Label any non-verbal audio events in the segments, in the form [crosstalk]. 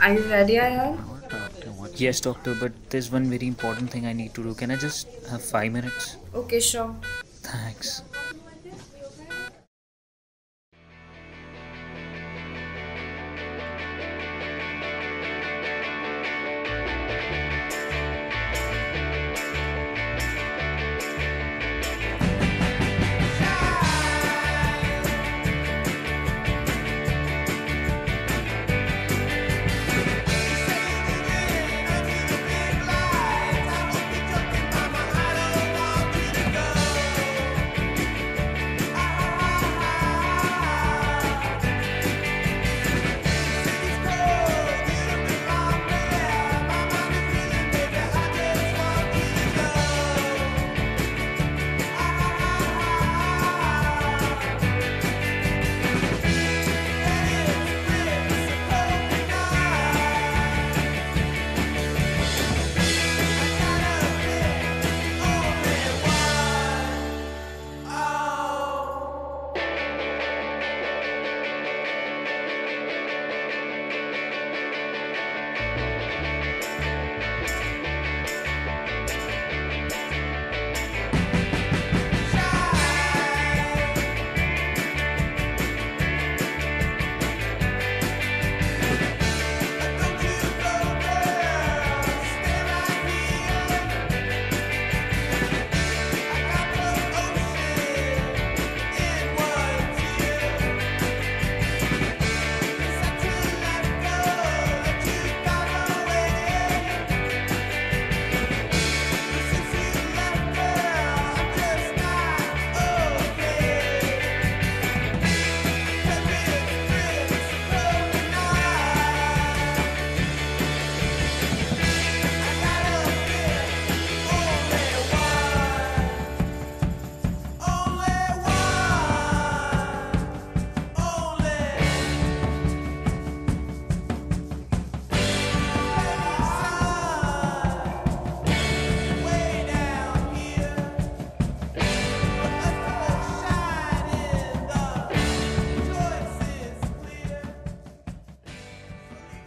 Are you ready, Ayan? Yes, doctor, but there's one very important thing I need to do. Can I just have five minutes? Okay, sure. Thanks.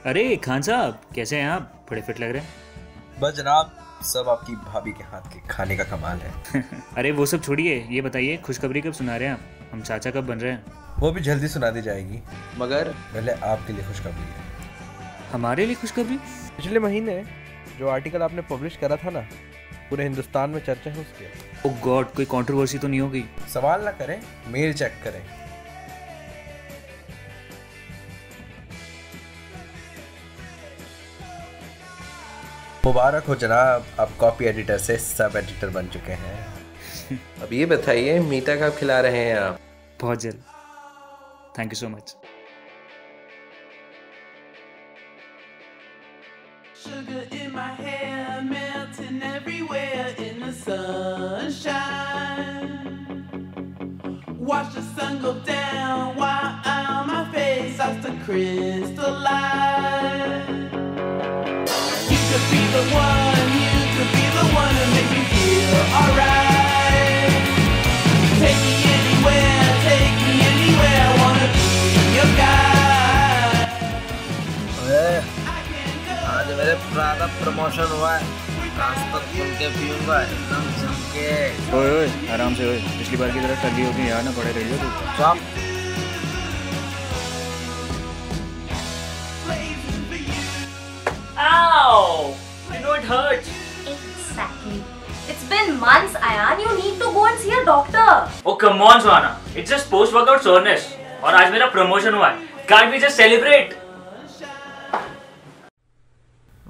अरे खान साहब कैसे हैं आप? बड़े fit लग रहे हैं। बस जनाब सब आपकी भाभी के हाथ के खाने का कमाल है। [laughs] अरे वो सब छोड़िए ये बताइए खुशखबरी कब सुना रहे हैं आप? हम चाचा कब बन रहे हैं? वो भी जल्दी सुना दी जाएगी। मगर? पहले आपके लिए खुशखबरी है। हमारे लिए खुशखबरी? पिछले महीने जो आर्टिकल आपने पब्लिश करा था ना पूरे हिंदुस्तान में चर्चा है उसके। ओ गॉड कोई कंट्रोवर्सी तो नहीं होगी। सवाल ना करें मेल चेक करें। मुबारक हो जनाब आप कॉपी एडिटर से सब एडिटर बन चुके हैं। [laughs] अब ये बताइए मीठा कब खिला रहे हैं आप? बहुत जल्द। Thank you so much Watch the sun go down while my face starts to crystallize. The one, you could be the one to make me feel alright. Take me anywhere, take me anywhere, I wanna be your guide. आज मेरे प्रारा promotion हुआ है आज तक के पीऊँगा एकदम जम के ओए ओए आराम से ओए पिछली बार की तरह टल्ली होगी यार ना पड़े रही रहिए तू Hurts. Exactly. It's been months, Ayan. You need to go and see a doctor. Oh come on, Suhana. It's just post workout soreness. और आज मेरा प्रमोशन हुआ है can't we just celebrate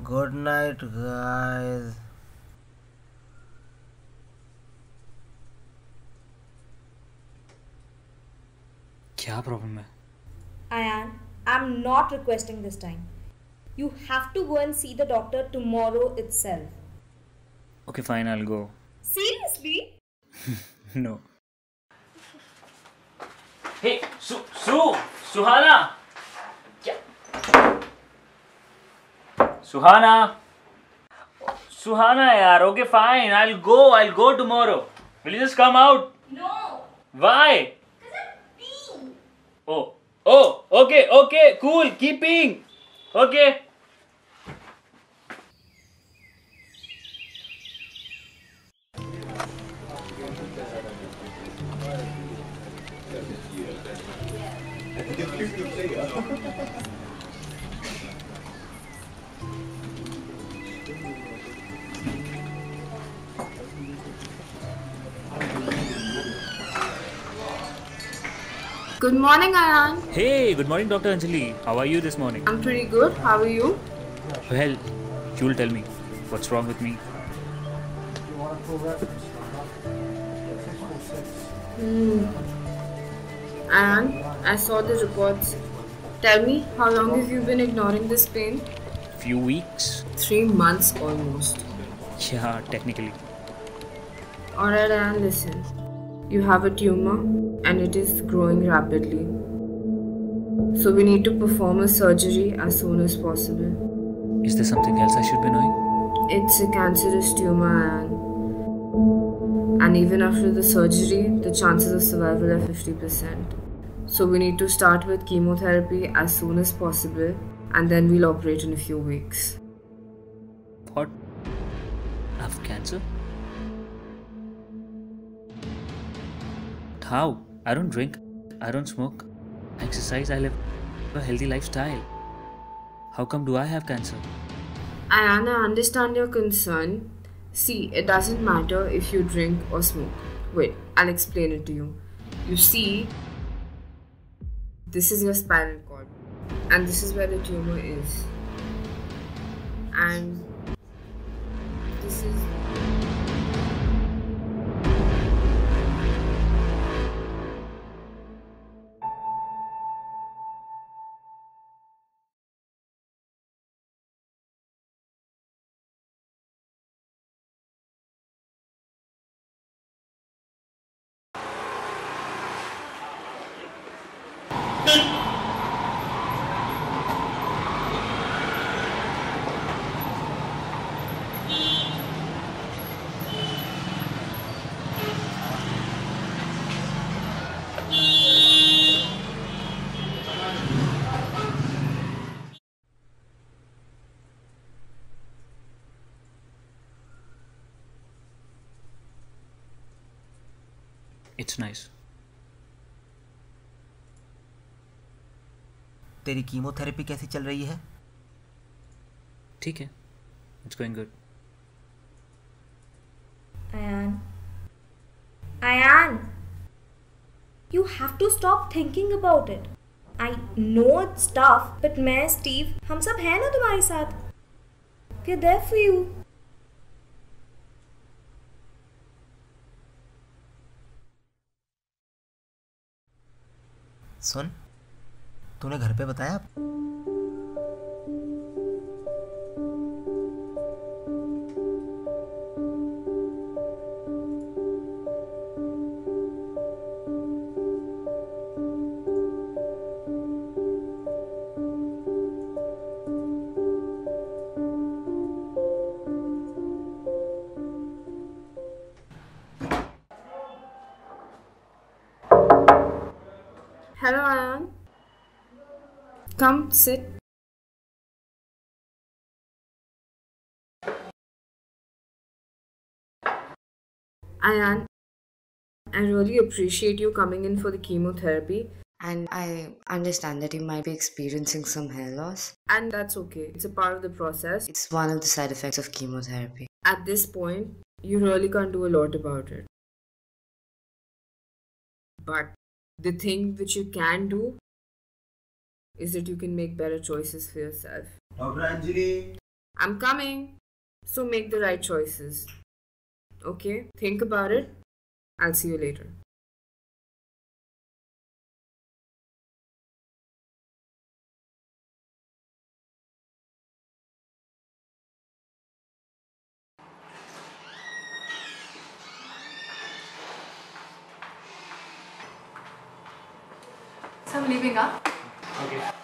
good night guys क्या problem है Ayan, I'm not requesting this time. You have to go and see the doctor tomorrow itself. Okay, fine, I'll go. Seriously? [laughs] No. Hey, Su, Su, Suhana. क्या? Suhana. Suhana, yaar. Okay, fine. I'll go. I'll go tomorrow. Will you just come out? No. Why? Because I'm peeing. Oh, oh, okay, okay, cool. Keep peeing. Okay. Good morning, Ayan. Hey, good morning, Dr. Anjali. How are you this morning? I'm pretty good. How are you? Well, you'll tell me what's wrong with me. Hmm. Ayan, I saw the reports. Tell me, how long have you been ignoring this pain? Few weeks? Three months almost. Yeah, technically. Alright, Ayan, listen. You have a tumor and it is growing rapidly. So we need to perform a surgery as soon as possible. Is there something else I should be knowing? It's a cancerous tumor, Ayan. And even after the surgery, the chances of survival are 50%. So we need to start with chemotherapy as soon as possible and then we'll operate in a few weeks. What? I have cancer? How? I don't drink. I don't smoke. I exercise. I live a healthy lifestyle. How come do I have cancer? Ayan, I understand your concern. See, it doesn't matter if you drink or smoke. Wait, I'll explain it to you. You see, this is your spinal cord, and this is where the tumor is. And this is. nice. तेरी chemotherapy कैसी चल रही है? ठीक है. It's going good Ayan Ayan you have to stop thinking about it I know it's tough but मैं Steve हम सब हैं ना तुम्हारे साथ. देयर फॉर यू सुन तूने घर पे बताया? Come, sit. Ayan, I really appreciate you coming in for the chemotherapy, And I understand that you might be experiencing some hair loss. and that's okay. It's a part of the process. It's one of the side effects of chemotherapy. At this point, you really can't do a lot about it. But the thing which you can do is that you can make better choices for yourself. Dr. Anjali! I'm coming! So make the right choices. Okay? Think about it. I'll see you later. So I'm leaving, up. Okay.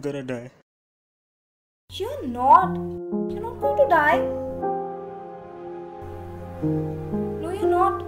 I'm gonna die. You're not. You're not going to die. No, you're not.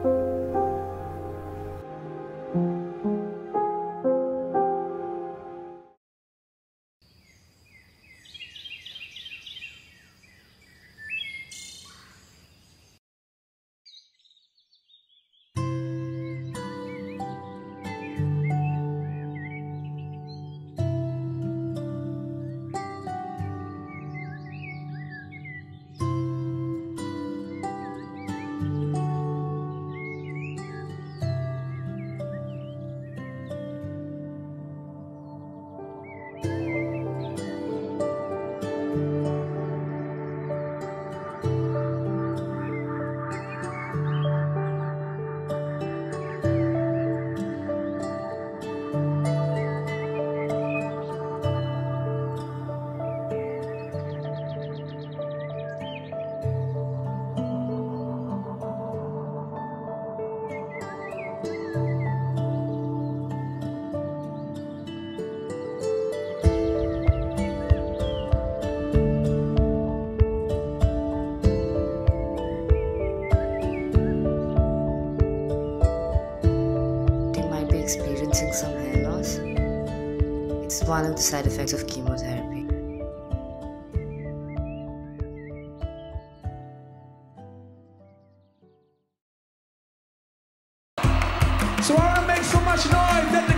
one of the side effects of chemotherapy. So I want to make so much noise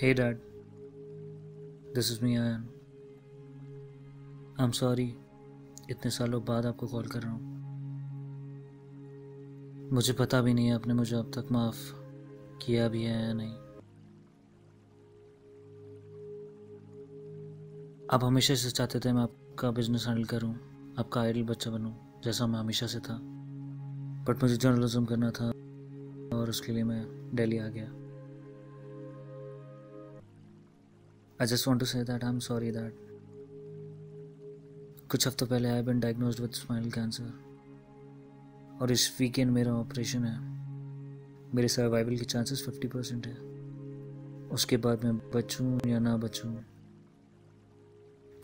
Hey Dad, this is me Ayan. I am sorry इतने सालों बाद आपको call कर रहा हूँ। मुझे पता भी नहीं है आपने मुझे अब तक माफ़ किया भी है या नहीं। आप हमेशा से चाहते थे मैं आपका बिज़नेस हैंडल करूँ, आपका आइडल बच्चा बनूं, जैसा मैं हमेशा से था। बट मुझे जर्नलिज्म करना था और उसके लिए मैं दिल्ली आ गया। I just want to say that I am sorry that कुछ हफ्तों पहले I been diagnosed with spinal cancer और इस वीकेंड मेरा ऑपरेशन है। मेरे सर्वाइवल के चांसेस फिफ्टी परसेंट है। उसके बाद मैं बचूं या ना बचूं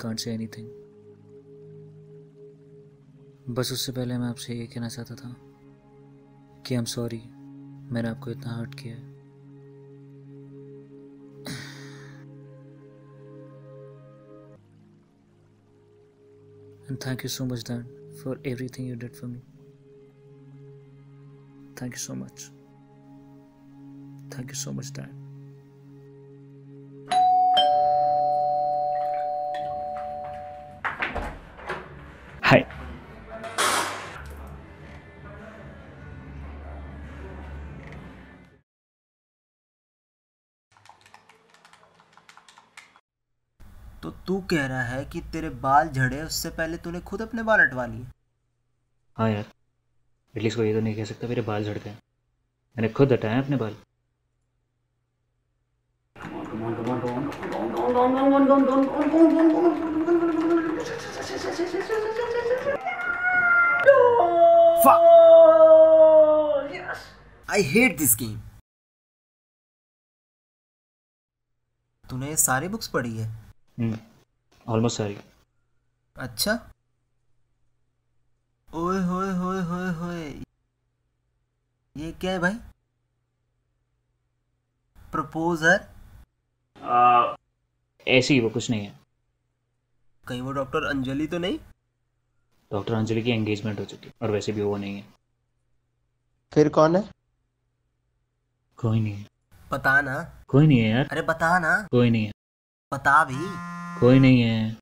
कांट से एनी थिंग बस उससे पहले मैं आपसे ये कहना चाहता था कि आई एम सॉरी मैंने आपको इतना हर्ट किया है। And thank you so much, Dan, for everything you did for me. Thank you so much. Thank you so much, Dan. Hi. कह रहा है कि तेरे बाल झड़े उससे पहले तूने खुद अपने बाल हटवा लिए। हाँ यार एटलीस्ट कोई ये तो नहीं कह सकता मेरे बाल झड़ गए। मैंने खुद हटाए अपने बाल। आई हेट दिस गेम तूने ये सारी बुक्स पढ़ी है। ऑलमोस्ट सारी अच्छा? ओए होए होए होए होए। ये क्या है भाई? प्रपोजर ऐसे ही वो कुछ नहीं है। कहीं वो डॉक्टर अंजलि तो नहीं? डॉक्टर अंजलि की एंगेजमेंट हो चुकी है और वैसे भी वो नहीं है। फिर कौन है? कोई नहीं है। बता ना। कोई नहीं है यार। अरे बता ना। कोई नहीं है। बता भी। कोई नहीं है।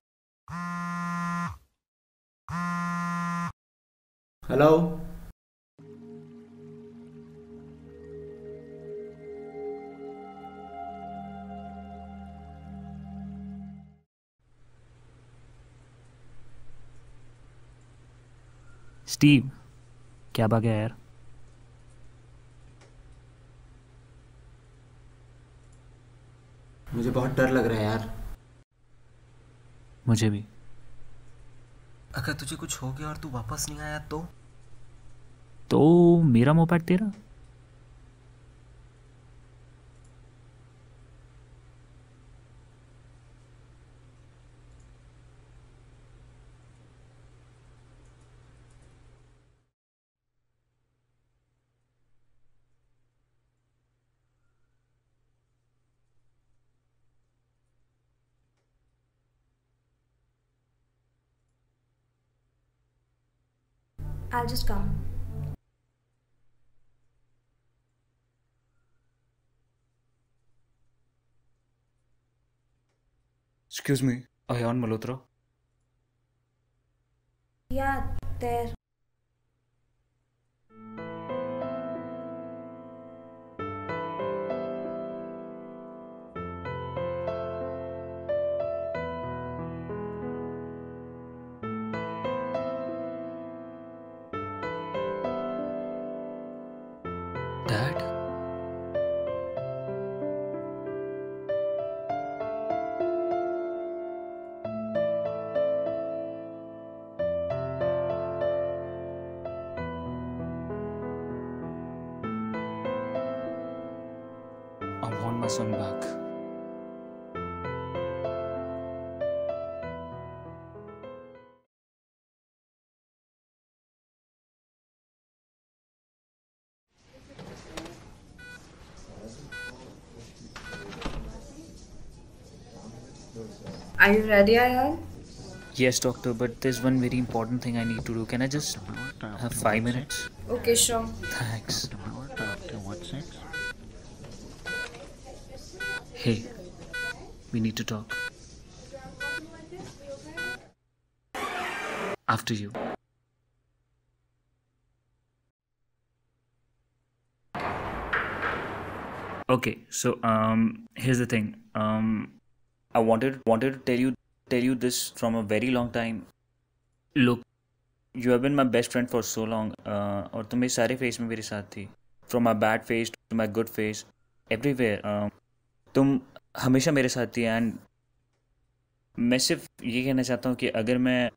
हेलो स्टीव क्या बात है यार? मुझे बहुत डर लग रहा है यार। मुझे भी। अगर तुझे कुछ हो गया और तू वापस नहीं आया तो? तो मेरा मोपैड तेरा? I'll just come. Excuse me, Ayan Malhotra? Yeah, there. I want back. Are you ready, Ayan? Yes, doctor, but there's one very important thing I need to do. Can I just have five minutes? Okay, sure. Thanks. Hey, we need to talk. After you. Okay, so um, here's the thing. Um, I wanted wanted to tell you tell you this from a very long time. Look, you have been my best friend for so long. Uh, और तुम इस सारे face में मेरे साथ थी. From my bad phase to my good phase, everywhere. Um, तुम हमेशा मेरे साथ थी एंड मैं सिर्फ़ ये कहना चाहता हूँ कि अगर मैं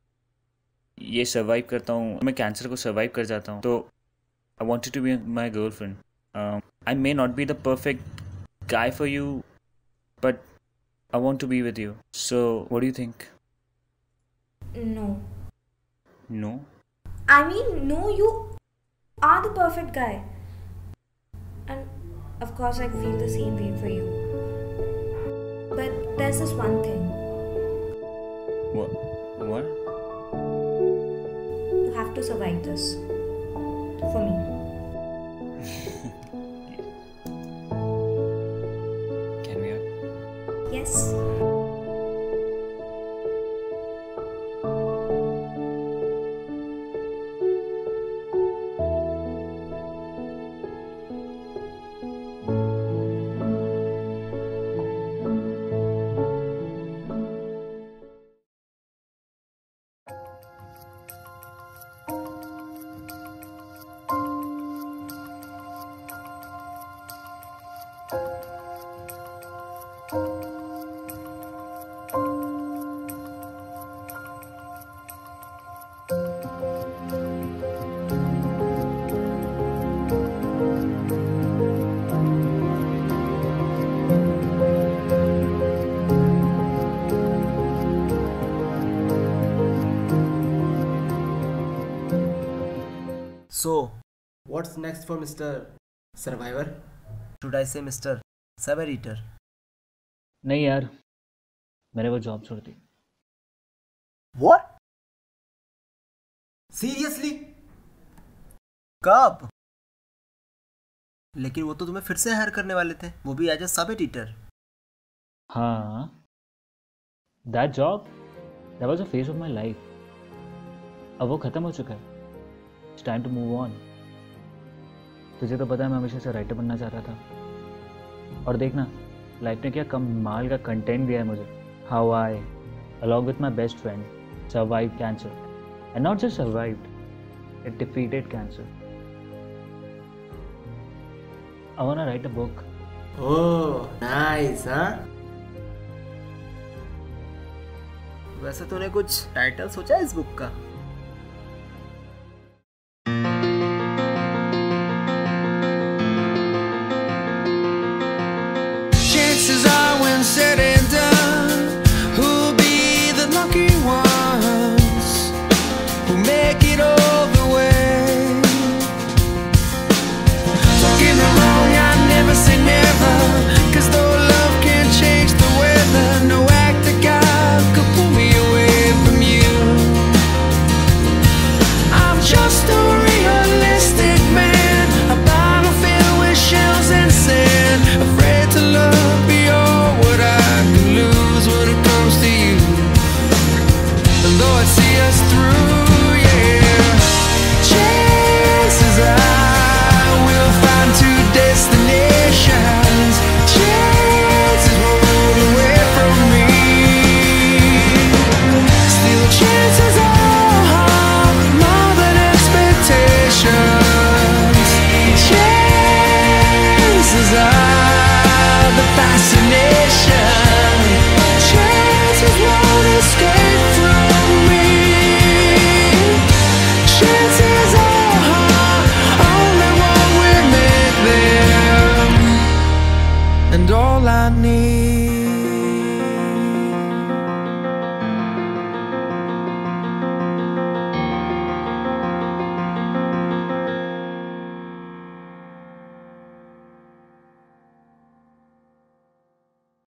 ये सर्वाइव करता हूँ मैं कैंसर को सर्वाइव कर जाता हूँ तो I want to be my girlfriend I may not be the perfect guy for you but I want to be with you so what you think no no I mean no you are the perfect guy I feel the same way for you But there's this one thing What? What? you have to survive this for me. [laughs] So, what's next for Mr. Survivor? Should I say Mr. Saber Eater? नहीं यार मेरे को job छोड़ दी What? Seriously? कब लेकिन वो तो तुम्हें फिर से हायर करने वाले थे वो भी एज ए सब एडिटर हाँ that job that was a phase of my life अब वो ख़त्म हो चुका है it's time to move on. तुझे तो पता है मैं हमेशा से राइटर बनना चाह रहा था। और देखना लाइफ ने क्या कमाल का कंटेंट दिया है मुझे। How I along with my best friend survive cancer and not just survived it defeated cancer I wanna write a book. Oh nice हाँ वैसे तूने कुछ टाइटल सोचा है इस बुक का?